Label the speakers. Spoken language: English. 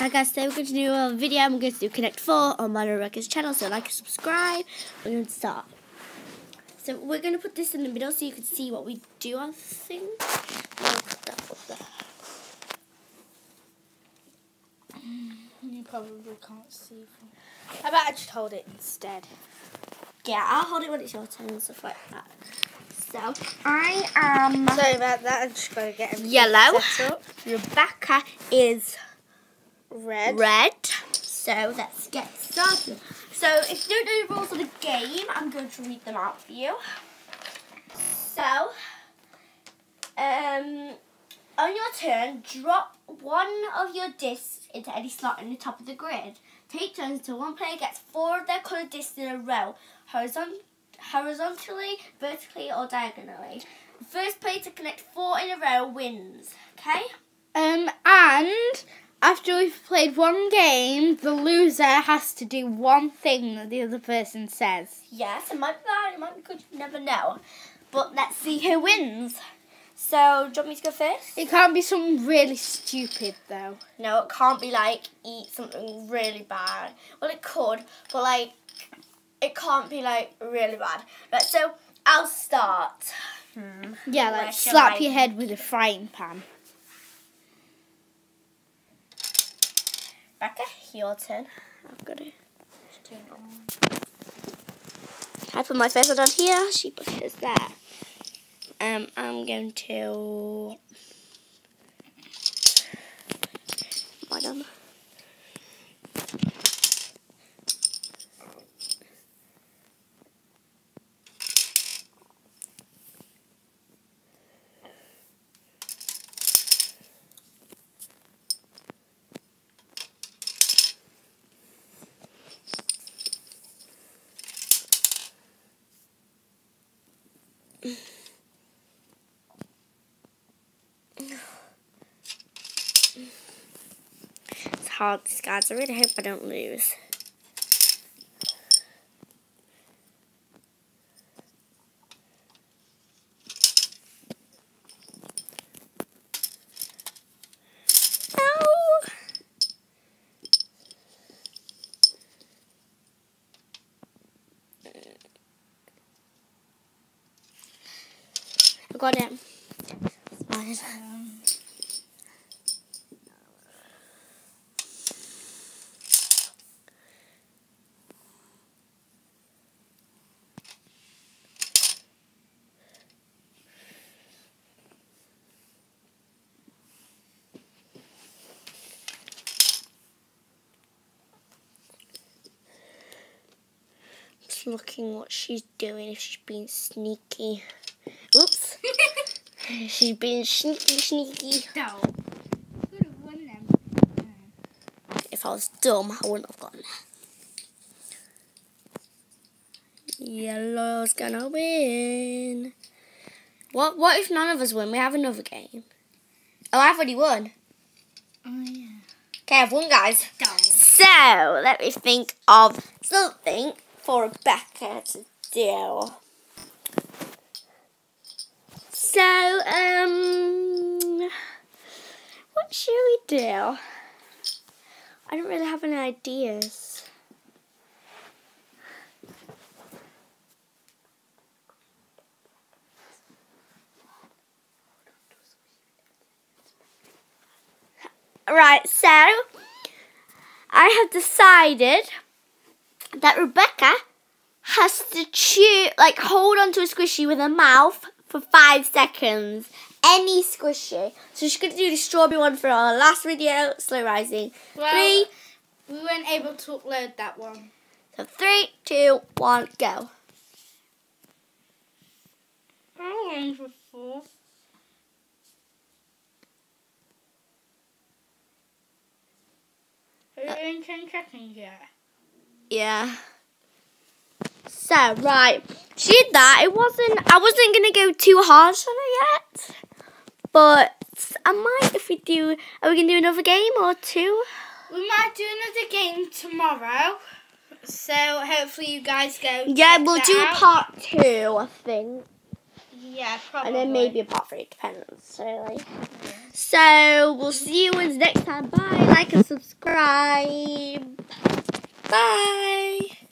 Speaker 1: Hi guys, today we're going to do a video. I'm going to do Connect 4 on Mano Records channel, so like and subscribe. We're going to start. So we're going to put this in the middle so you can see what we do, I think.
Speaker 2: Mm, you probably can't see. From... How about I just hold it instead?
Speaker 1: Yeah, I'll hold it when it's your turn and stuff like that. So, I am...
Speaker 2: Sorry about that, I'm just going to get everything
Speaker 1: Yellow.
Speaker 2: up.
Speaker 1: Rebecca is
Speaker 2: Red.
Speaker 1: red. So, let's get started. So, if you don't know the rules of the game, I'm going to read them out for you. So, um, on your turn, drop one of your discs into any slot in the top of the grid. Take turns until one player gets four of their coloured discs in a row, horizon horizontally, vertically, or diagonally. The first player to connect four in a row wins. Okay?
Speaker 2: Um, and after we've played one game, the loser has to do one thing that the other person says.
Speaker 1: Yes, it might be bad, it might be good, you never know. But let's see who wins. So, do you want me to go first?
Speaker 2: It can't be something really stupid, though.
Speaker 1: No, it can't be like eat something really bad. Well, it could, but like it can't be like really bad. Right, so I'll start. Hmm.
Speaker 2: Yeah, like
Speaker 1: shall
Speaker 2: slap
Speaker 1: I-
Speaker 2: your head with a frying pan.
Speaker 1: Becca, turn. I've got it. I put my one on here. She put hers there. Um, I'm going to. Mine on. It's hard, these guys. I really hope I don't lose. Uh, I got it. Um, Just looking what she's doing, if she's being sneaky. Oops. she's being sneaky, sneaky.
Speaker 2: No. Could have won them.
Speaker 1: If I was dumb, I wouldn't have gotten it. Yellow's gonna win. What What if none of us win? We have another game. Oh, I've already won.
Speaker 2: Oh, yeah.
Speaker 1: Okay, I've won, guys.
Speaker 2: Don't.
Speaker 1: So, let me think of something for Rebecca to do. So, um, what should we do? I don't really have any ideas. Right, so I have decided that Rebecca has to chew, like hold onto a squishy with her mouth for five seconds. Any squishy. So she's going to do the strawberry one for our last video, slow rising.
Speaker 2: Well,
Speaker 1: three,
Speaker 2: we weren't able to upload that one.
Speaker 1: so three, two, one, go.
Speaker 2: How long for four? Are you in 10 seconds yet?
Speaker 1: Yeah. So, right. She did that. It wasn't, I wasn't going to go too harsh on her yet. But I might if we do, are we going to do another game or two?
Speaker 2: We might do another game tomorrow. So hopefully you guys go.
Speaker 1: Yeah, we'll do
Speaker 2: out.
Speaker 1: part two, I think.
Speaker 2: Yeah, probably.
Speaker 1: And then maybe a part three, depends, really. So, we'll see you the next time. Bye, like and subscribe. Bye.